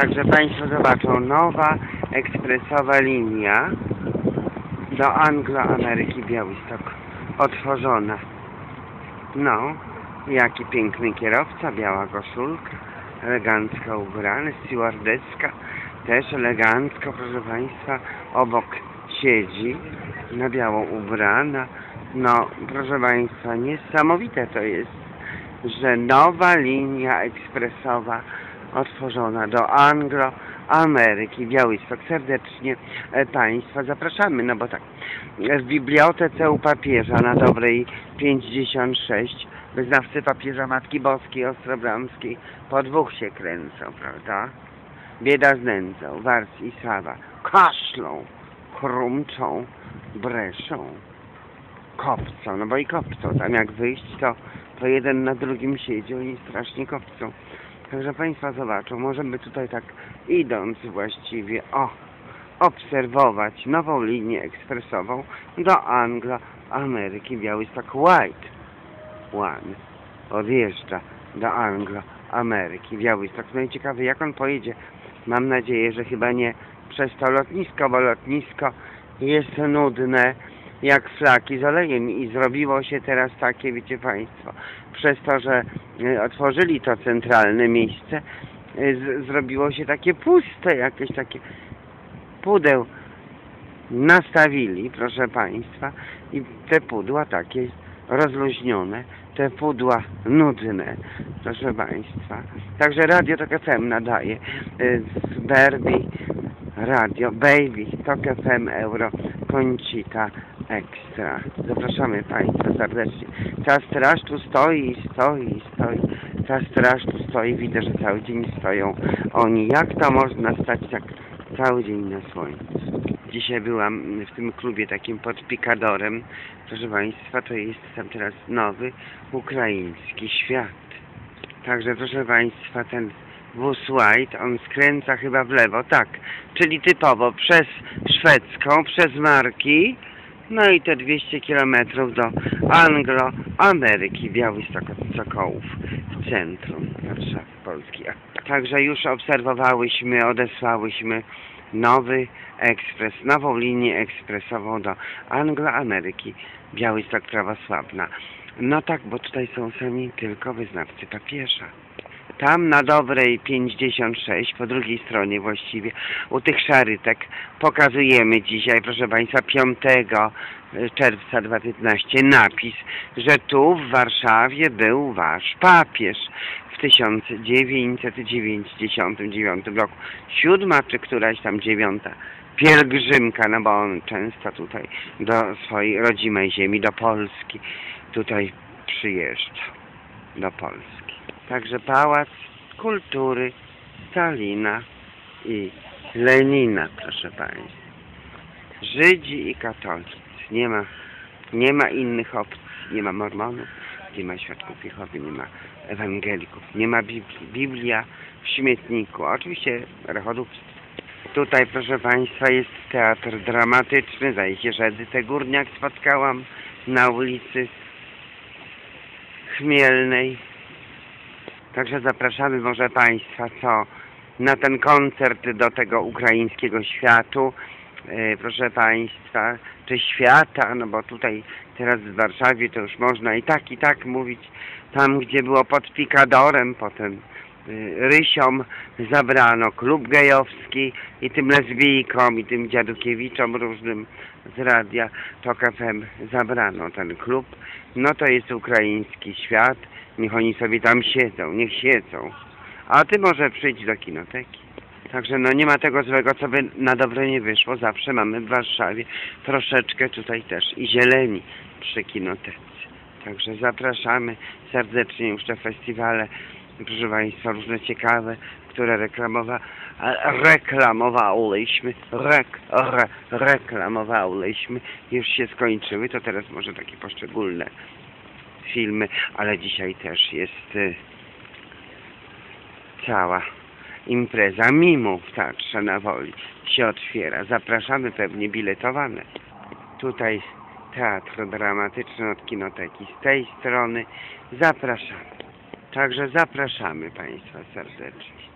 Także Państwo zobaczą, nowa ekspresowa linia do Anglo-Ameryki Białystok otworzona. No, jaki piękny kierowca, biała koszulka, elegancko ubrany, stewardeska, też elegancko, proszę Państwa, obok siedzi, na biało ubrana. No, proszę Państwa, niesamowite to jest, że nowa linia ekspresowa otworzona do Anglo-Ameryki Białystok. Serdecznie e, Państwa zapraszamy, no bo tak, w bibliotece u papieża na Dobrej 56 wyznawcy papieża Matki Boskiej Ostrobramskiej po dwóch się kręcą, prawda? Bieda z nędzą, wars i sawa, kaszlą, chrumczą, breszą, kopcą, no bo i kopcą, tam jak wyjść, to, to jeden na drugim siedzi, oni strasznie kopcą. Także Państwa zobaczą, możemy tutaj tak idąc właściwie, o, obserwować nową linię ekspresową do Anglo-Ameryki Białystok White One odjeżdża do Anglo-Ameryki Białystok. No i ciekawe jak on pojedzie. Mam nadzieję, że chyba nie przez to lotnisko, bo lotnisko jest nudne jak flaki z olejem i zrobiło się teraz takie, wiecie Państwo, przez to, że y, otworzyli to centralne miejsce, y, zrobiło się takie puste, jakieś takie pudeł nastawili, proszę Państwa, i te pudła takie rozluźnione, te pudła nudne, proszę Państwa. Także Radio Tok FM nadaje y, z Berbi, Radio Baby, Tok FM Euro, Koncita Ekstra. Zapraszamy Państwa serdecznie. Ta straż tu stoi, stoi, stoi. Ta straż tu stoi, widzę, że cały dzień stoją oni. Jak to można stać tak cały dzień na słońcu? Dzisiaj byłam w tym klubie takim pod Pikadorem. Proszę Państwa, to jest tam teraz nowy ukraiński świat. Także proszę Państwa, ten wóz White, on skręca chyba w lewo, tak, czyli typowo przez szwedzką, przez Marki, no i te 200 kilometrów do Anglo-Ameryki, Białystok od Sokołów, w centrum Warszawy, Polski. Także już obserwowałyśmy, odesłałyśmy nowy ekspres, nową linię ekspresową do Anglo-Ameryki, Białystok Prawosławna. No tak, bo tutaj są sami tylko wyznawcy papieża. Tam na dobrej 56, po drugiej stronie właściwie, u tych szarytek pokazujemy dzisiaj, proszę Państwa, 5 czerwca 2015 napis, że tu w Warszawie był Wasz papież w 1999 roku. Siódma czy któraś tam dziewiąta pielgrzymka, no bo on często tutaj do swojej rodzimej ziemi, do Polski, tutaj przyjeżdża, do Polski. Także Pałac Kultury Stalina i Lenina, proszę Państwa. Żydzi i katolicy. Nie ma, nie ma innych opcji. Nie ma mormonów, nie ma świadków Jehowy, nie ma ewangelików, nie ma Biblii. Biblia w śmietniku. Oczywiście rechodówstwo. Tutaj, proszę Państwa, jest teatr dramatyczny. Zdaje się, że Edytę Górniak spotkałam na ulicy Chmielnej. Także zapraszamy może Państwa co na ten koncert do tego ukraińskiego światu. E, proszę Państwa, czy świata, no bo tutaj teraz w Warszawie to już można i tak, i tak mówić. Tam, gdzie było pod Pikadorem, potem Rysiom zabrano klub gejowski i tym lesbijkom i tym dziadukiewiczom różnym z radia TOK FM zabrano ten klub. No to jest ukraiński świat, niech oni sobie tam siedzą, niech siedzą. A ty może przyjdź do kinoteki. Także no nie ma tego złego, co by na dobre nie wyszło. Zawsze mamy w Warszawie troszeczkę tutaj też i zieleni przy kinotece. Także zapraszamy serdecznie już te festiwale, proszę różne ciekawe, które reklamowa, reklamowałyśmy, rek, re, reklamowałyśmy, już się skończyły, to teraz może takie poszczególne filmy, ale dzisiaj też jest y, cała impreza mimo w Teatrze na Woli się otwiera. Zapraszamy pewnie biletowane. Tutaj teatr dramatyczny od kinoteki z tej strony. Zapraszamy. Także zapraszamy Państwa serdecznie.